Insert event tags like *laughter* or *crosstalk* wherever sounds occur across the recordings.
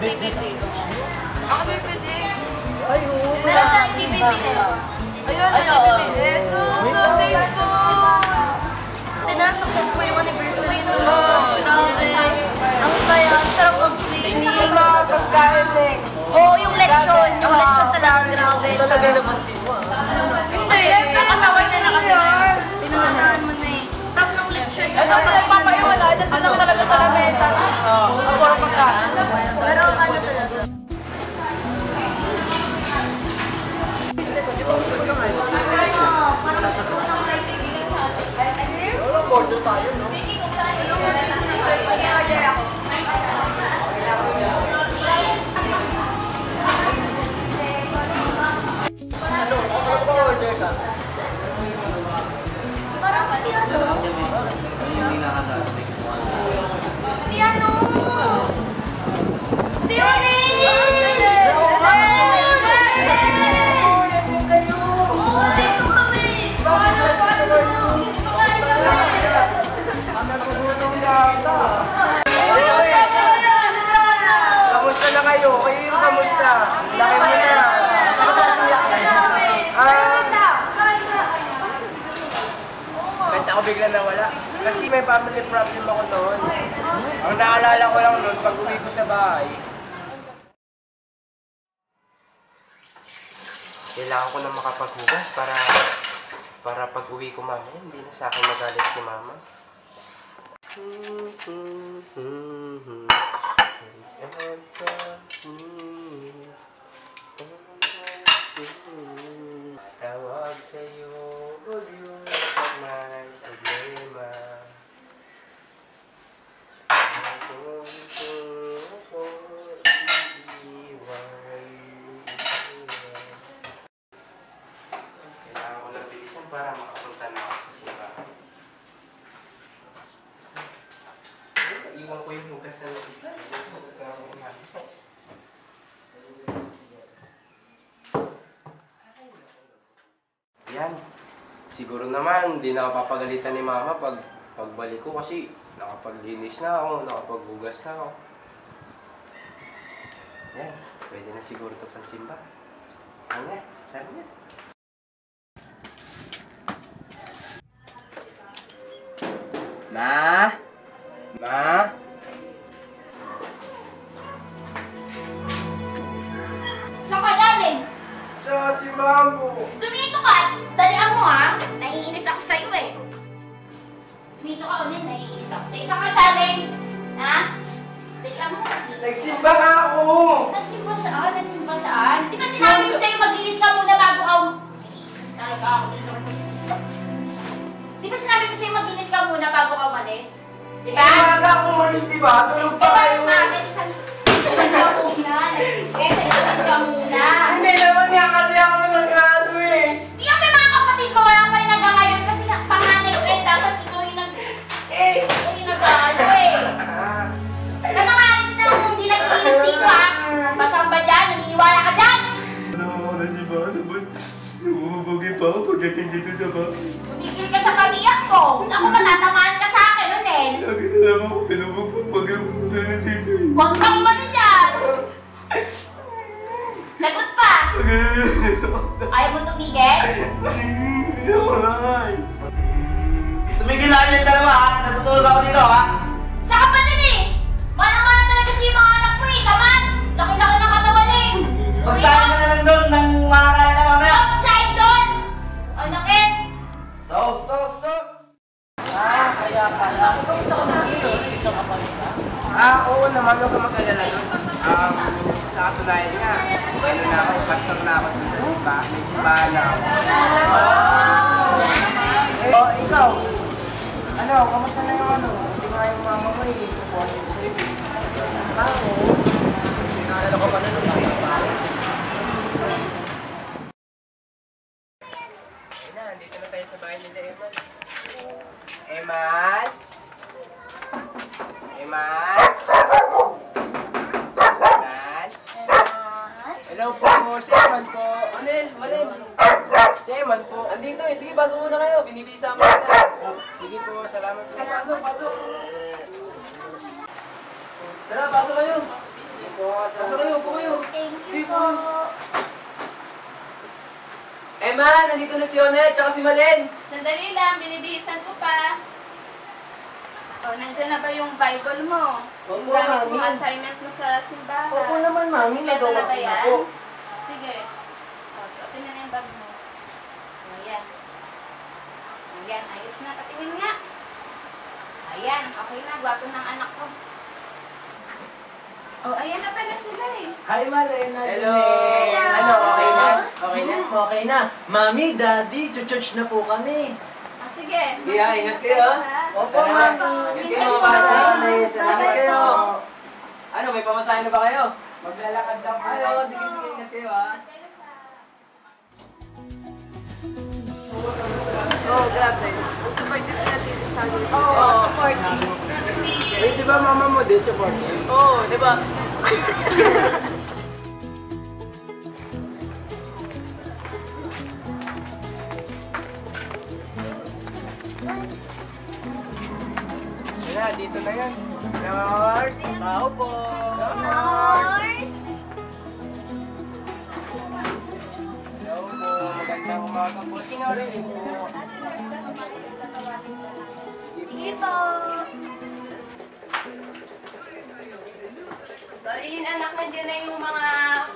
activity. Activity. Ay, oo. Meron na activities. Ayun, Ay, oo. activities. So, thank you. Tina, success po yung anniversary no? Oo. Grabe. Ang saya. Ang sarap mag-swimming. Hindi mga pagkain. Oo, yung leksyon. Yung leksyon talaga. Grabe. Talaga napansin mo ah. Hindi. Nakatawan niya na kasi. Tinananahan mo na eh. Top ng leksyon. Ano pa nagpapaiwala? Nandun lang talaga sa lamesa. Oo. Puro pagkain. Wala, border tayo, no? Ano? Laki mo na. Ba't ako bigla? Kasi may family problem ako noon. Ang naalala ko lang noon, pag uwi ko sa bahay, kailangan ko na makapaghugas para para pag uwi ko mamaya, hindi na sa akin magalit si mama. Tawag sa'yo, ulyo sa may problema. Kung ako iiwan, Kailangan ko ng bilisan para makapunta na ako sa simbahan. Iwan ko yung hugas sa isa. Yan. Siguro naman, hindi na papagalitan ni mama pag pagbalik ko kasi nakapaglinis na ako, nakapaghugas na ako. Yan, pwede na siguro ito pansimba. Ano yan? Saan yan? Ma? Ma? Saan ka galing? Sa si Mambo! Dumito ka! Dalian mo ha! Naiinis ako sa'yo eh. Dumito ka ulit, naiinis ako sa'yo. Saan ka galing? Ha? Dalian mo. Nagsimba nga ako! Nagsimba saan? Nagsimba saan? Di ba sinabi ko sa'yo maglinis ka muna bago ka... Naiinis talaga ako dito. Di ba sinabi ko sa'yo maglinis ka muna bago ka umalis? Di Eh, ba? maaga ako umalis, di ba? Tulog pa kayo. bakit pagdating dito sa bahay? Tumigil ka sa pag-iyak mo. Ako, matatamaan ka sa akin nun eh. Lagi na lang ako pinubog pa pag umuwi na si Sisi. Huwag kang mano dyan. Sagot pa. Ayaw mo tumigil? Tumigil na kayo yung dalawa ha. Natutulog ako dito ha. Huwag ka mag-alala nun. Um, sa katunayan nga, ano na ako, pastor na ako sa simba. May simbahan na ako. Eh, oh, ikaw, ano, kamusta na yung ano? Hindi nga yung mama mo eh, supportive sa'yo oo. Sinalala ko pa na nung Ayun na, tayo sa bahay nila. Eman? Eman? Eman? Hello po, si Eman po. Manel, Manel. Si Eman po. Andito eh. Sige, pasok muna kayo. Binibisa mo na. Sige po, salamat po. Pasok, pasok. Tara, pasok kayo. Pasok kayo, upo kayo. Thank you po. Emma, nandito na si Onet, tsaka si Malen. Sandali lang, binibihisan ko pa. O, nandiyan na ba yung Bible mo? Opo, Yung gamit mami. mong assignment mo sa simbahan? Opo naman, mami. Nagawa na ba ko na yan? po. Sige. O, suotin na na yung bag mo. Ayan. Ayan, ayos na. Patingin nga. Ayan, okay na. Gwapo ng anak ko. Oh, ayan na pala sila eh. Hi, Malen. Hi, Hello. Nene. Ano, okay na? Okay na? Okay na. Mami, Daddy, church na po kami. Ah, sige. Sige, ah, ingat kayo, ah. Opo, Tara. Mami. Ingat kayo, Salamat. Kayo. po. Ano, may pamasahin na ba kayo? Maglalakad lang po. Ayo, sige, sige, ingat kayo ah. Oh, grabe. Support din sila dito sa akin. Oo, support. Eh, di ba mama mo dito po? Oo, di ba? *laughs* dito na yan. Lars. Tao po. Nurse! Hello po. Magandang umaga po. Sino rin po? Sige po. Doreen, anak, nandiyan na yung mga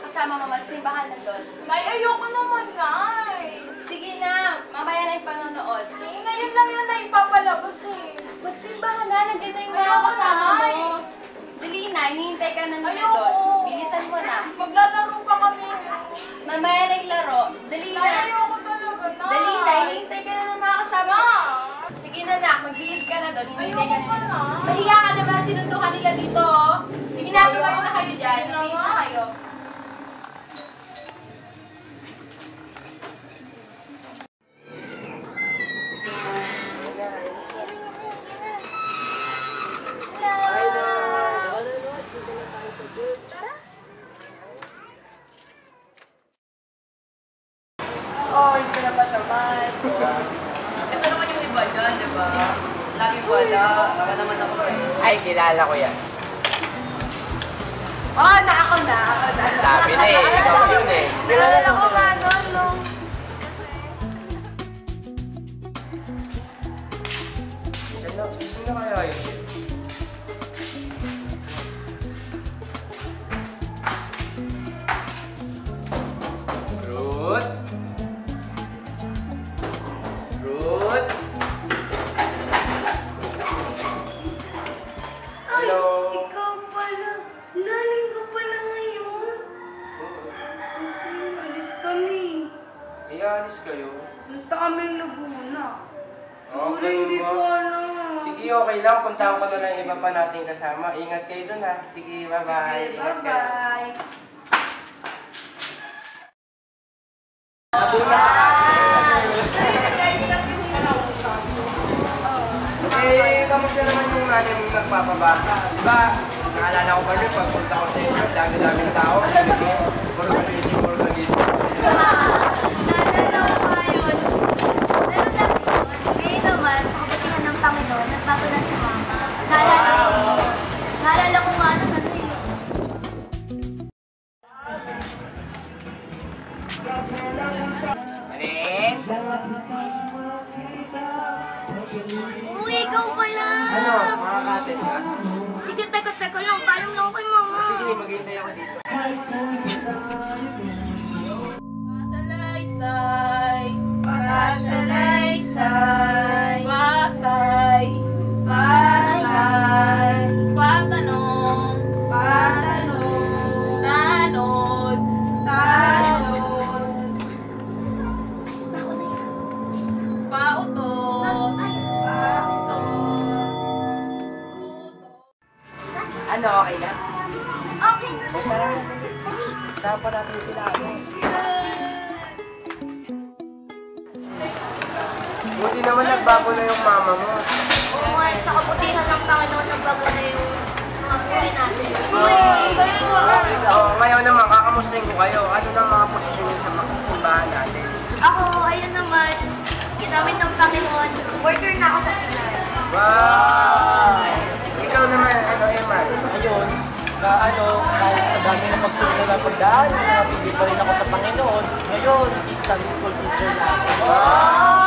kasama mo magsimbahan na doon. Nay, ayoko naman, Nay. Sige na, mamaya na yung panonood. Eh, ngayon lang yan na ipapalabas eh. Magsimbahan na, nandiyan na yung mga kasama mo. Dali na, hinihintay ka na nila doon. Bilisan mo na. Maglalaro pa kami. Mamaya na yung laro. Dali na. ayoko talaga, Nay. Dali na, hinihintay ka na ng mga kasama mo. Sige na, nak, magbihis ka na doon. Hinihintay ka na. Mahiya ka na ba? Sinundo ka nila dito, oh. Sige na, tumayo na kayo dyan. Sige na na kayo. Sabi na eh, ikaw yun eh. Nalala ko nga noon, nung... Sino, sino kaya yun? Punta kami Laguna. Siguro Okay hindi ko ba? alam. Sige, okay lang. Puntahan ko na lang iba pa nating kasama. Ingat kayo dun ha. Sige, bye-bye. Kayo. Bye-bye. Eh, kamusta naman yung nanay mo nagpapabasa? Di ba, naalala ko ba yun, pagpunta ko sa inyo, dami-daming tao. Sige, organism, Ano, makakatin ka? Sige, teka lang. Parang lang kay Mama. Sige, maghihintay ako dito. Pasalaysay. Pasalaysay. nagbago na yung mama mo. Oo nga, sa kabutihan ng Panginoon nagbago na yung mga buhay natin. Oo, ngayon naman, kakamustahin ko kayo. Ano na mga posisyon nyo sa mga natin? Ako, ayun naman, ginamit ng Panginoon, worker na ako sa Pinas. Wow! Ikaw naman, ano, Emma? Ayun, na ano, kahit sa dami ng pagsunod na pagdaan, nakapigil pa rin ako sa Panginoon. Ngayon, it's a school teacher na ako. Wow!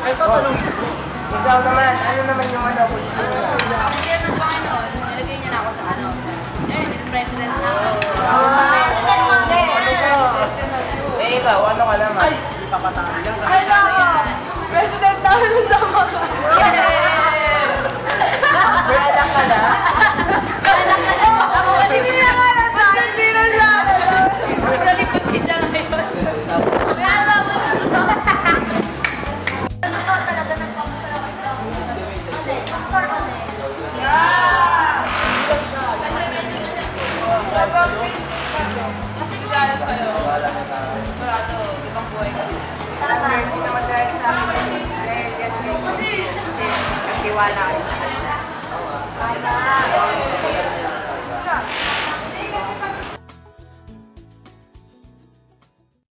Ay, tatanungin ko. Ikaw naman, ano naman yung ano ko? Ano, hindi ng Panginoon, nilagay niya na ako sa ano. Ngayon, nil-president na ako. President na ah. din! Eh, ikaw, ano ka naman? Ay! Ipapatangin lang.